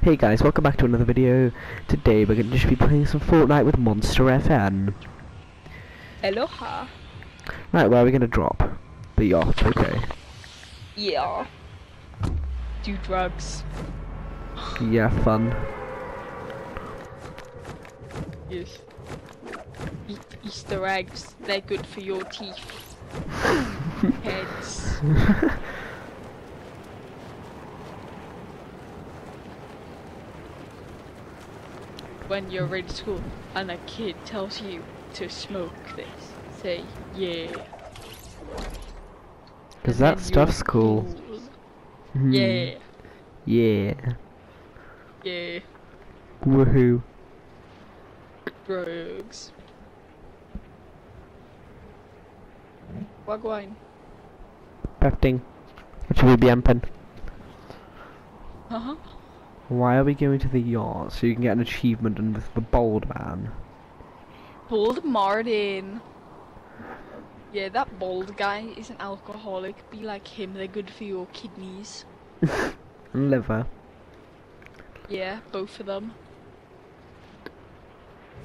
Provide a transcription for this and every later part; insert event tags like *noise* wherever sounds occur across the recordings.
Hey guys, welcome back to another video. Today we're going to just be playing some Fortnite with Monster FN. Aloha. Right, where are we going to drop? The yacht, okay. Yeah. Do drugs. Yeah, fun. Yes. Eat Easter eggs. They're good for your teeth. *laughs* Heads. *laughs* when you're in school and a kid tells you to smoke this, say yeah. Because that stuff's you're cool. Hmm. Yeah. Yeah. Yeah. Woohoo. Drugs. Wagwine. Pefting. What should we be amping? Uh huh. Why are we going to the yacht? So you can get an achievement and with the bold man. Bold Martin. Yeah, that bald guy is an alcoholic. Be like him, they're good for your kidneys. *laughs* And liver. Yeah, both of them.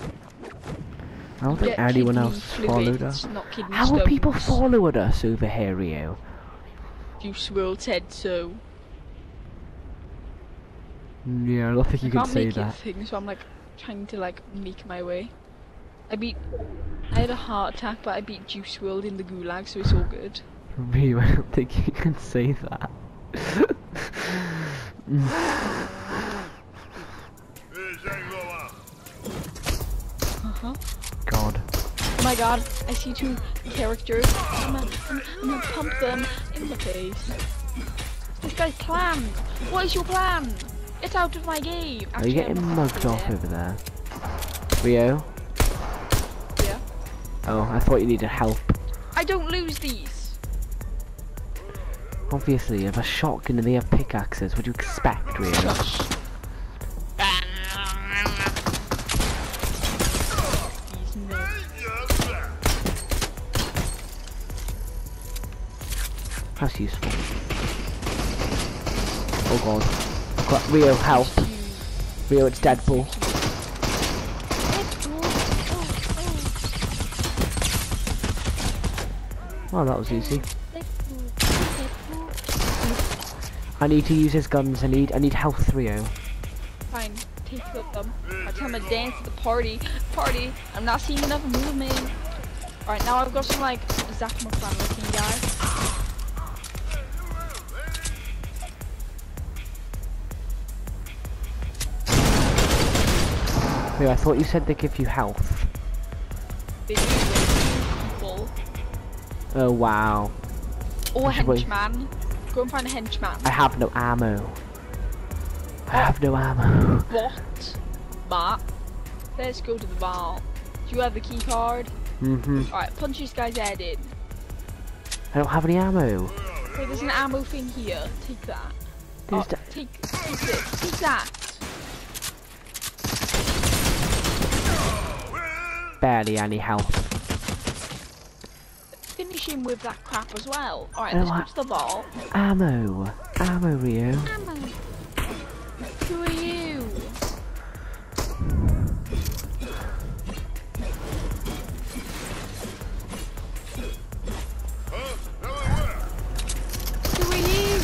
I don't think anyone else followed us. How are people stones. following us over here, Rio? You WRLD said so. Yeah, I don't think you I can can't say make that. it thing, so I'm like trying to like make my way. I beat. I had a heart attack, but I beat Juice WRLD in the gulag, so it's all good. *laughs* Rio, I don't think you can say that. Uh huh. God. Oh my god, I see two characters. I'm gonna, I'm, I'm gonna pump them in the face. This guy's plan. What is your plan? Get out of my game. Are you Actually, I'm getting mugged off over there? Rio? Yeah. Oh, I thought you needed help. I don't lose these. Obviously, you have a shotgun and they have pickaxes. What do you expect, Rio? That's useful. Oh god. Got Rio, help. Rio, it's Deadpool. Oh, that was easy. I need to use his guns. I need I need health, Rio. Oh. Fine, take them. I tell him to dance at the party. Party. I'm not seeing enough movement. Alright, now I've got some like Zach McClan looking guy. Rio, I thought you said they give you health. They do people. Oh wow. Or henchman. Go and find a henchman. I have no ammo. I have no ammo. Bot. Matt. Let's go to the vault. Do you have the key card? Mm-hmm. Alright, punch this guy's head in. I don't have any ammo. Wait, there's an ammo thing here. Take that. Oh, take, take this. Take that. Barely any health. Finish him with that crap as well. Alright, Oh, let's I- to the ball. Ammo. Ammo, Rio. Ammo. Who are you? Who are you?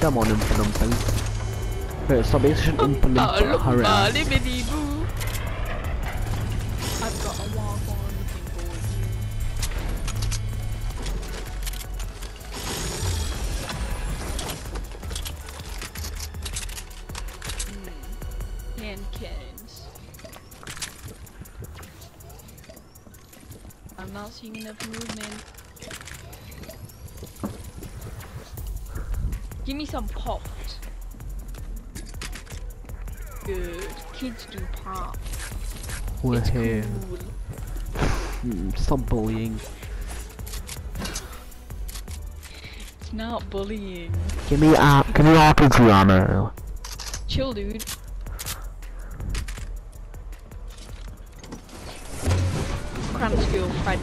Come on, Oompa Loompa. Wait, stop being such an Oompa Loompa. Hurry up. libbity boo. I've got a walk on looking for you. Hmm. Hand cannons. I'm not seeing enough movement. Give me some popped. Kids do pop. We're It's here. cool. Hmm, stop bullying. It's not bullying. Give me uh, give me RPG ammo. Chill, dude. School friend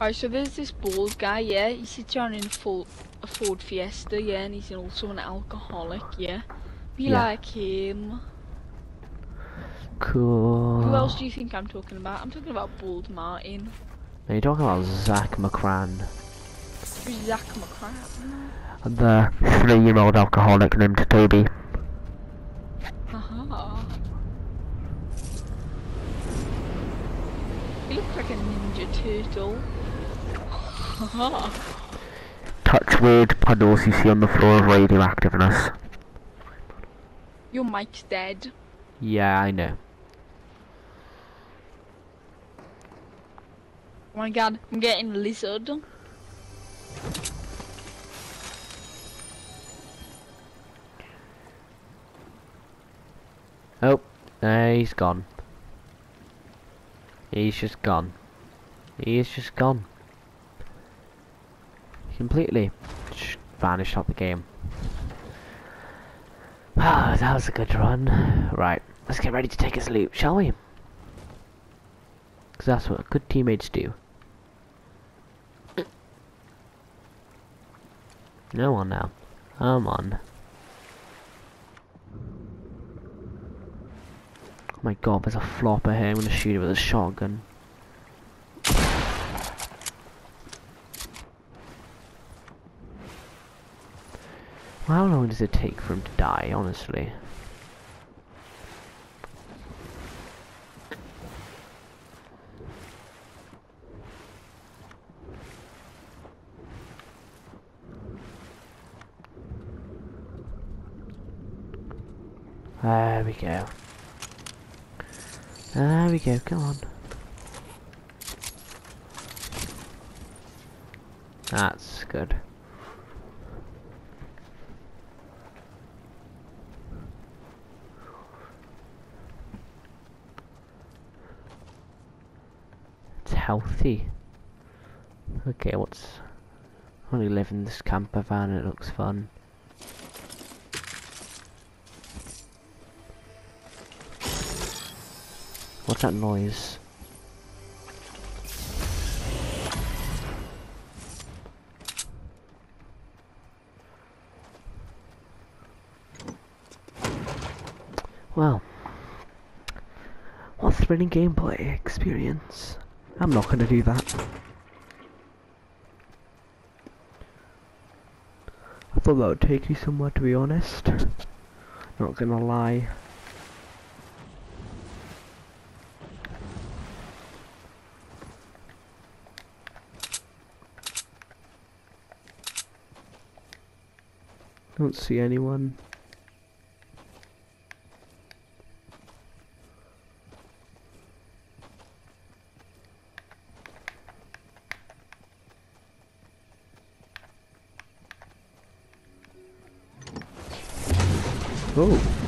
Alright, so there's this bald guy, yeah. He sits around in a, full, a Ford Fiesta, yeah, and he's also an alcoholic, yeah. Be Yeah. like him. Cool. Who else do you think I'm talking about? I'm talking about Bald Martin. Are you talking about Zach McCran? Who's Zach McCran? The three-year-old alcoholic named Toby. Haha. He looks like a ninja turtle. *laughs* Touch weird puddles you see on the floor of radioactiveness. Your mic's dead. Yeah, I know. Oh my god, I'm getting lizard. Oh, uh, he's gone. He's just gone. He's just gone. Completely just vanished out the game. Ah, *sighs* that was a good run. Right, let's get ready to take his loot, shall we? Because that's what good teammates do. No one now. Come on. Oh my god, there's a flopper here. I'm gonna shoot it with a shotgun. How long does it take for him to die, honestly? There we go. There we go, come on. That's good. It's healthy. Okay, what's... Only live in this camper van, it looks fun. What's that noise? Well, what thrilling gameplay experience. I'm not gonna do that. I thought that would take you somewhere to be honest. Not gonna lie. Don't see anyone. Oh.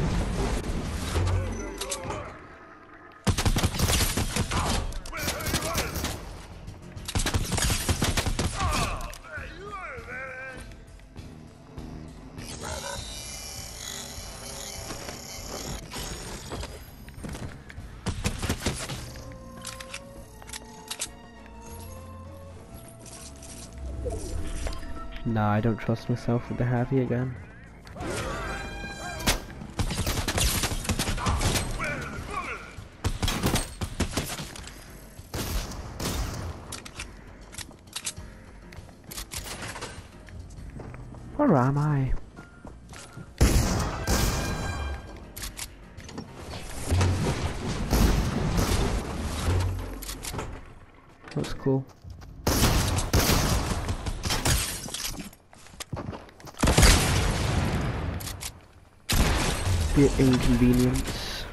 Nah, I don't trust myself with the heavy again. Cool. An inconvenience.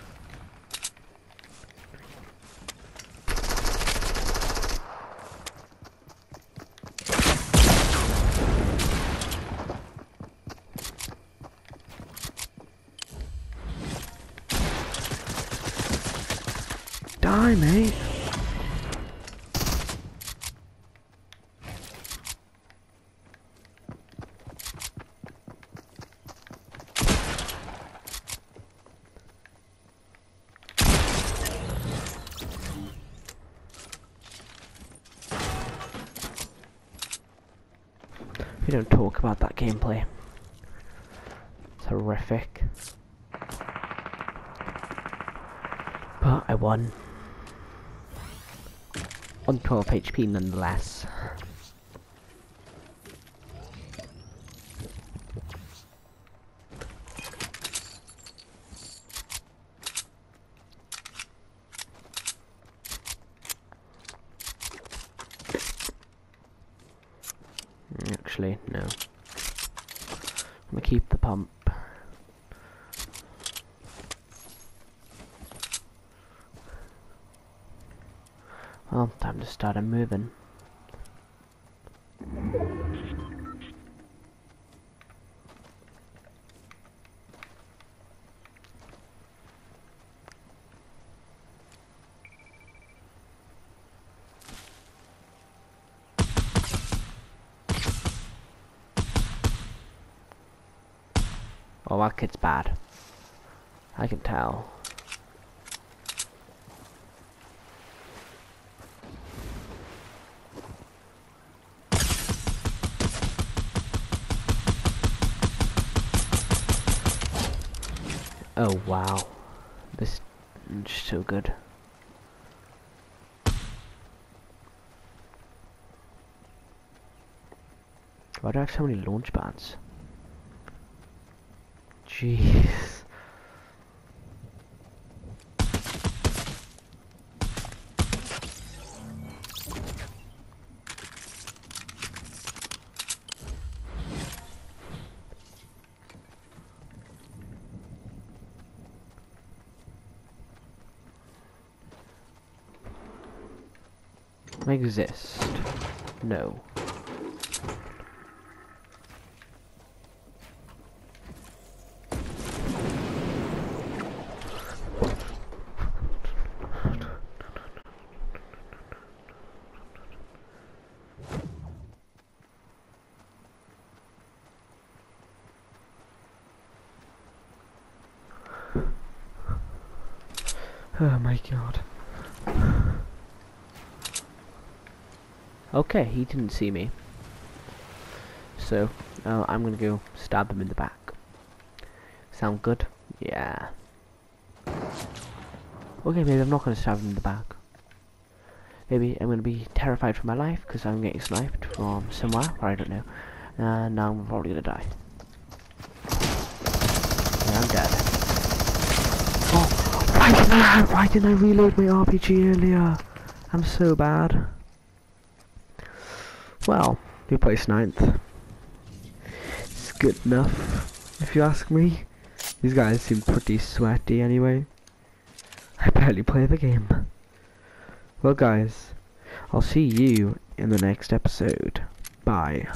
Die, mate. We don't talk about that gameplay. It's horrific. But I won. On 12 HP nonetheless. Actually, no. I'm gonna keep the pump. Well, time to start a moving. Oh, that kid's bad. I can tell. Oh wow. This is so good. Why do I have so many launch pads? Jeez. Exist. No. Oh my god. Okay, he didn't see me. So, uh, I'm gonna go stab him in the back. Sound good? Yeah. Okay, maybe I'm not gonna stab him in the back. Maybe I'm gonna be terrified for my life because I'm getting sniped from somewhere, or I don't know. And now I'm probably gonna die. Yeah, I'm dead. Why didn't I, why didn't I reload my RPG earlier? I'm so bad. Well, we placed ninth. It's good enough, if you ask me. These guys seem pretty sweaty anyway. I barely play the game. Well guys, I'll see you in the next episode. Bye.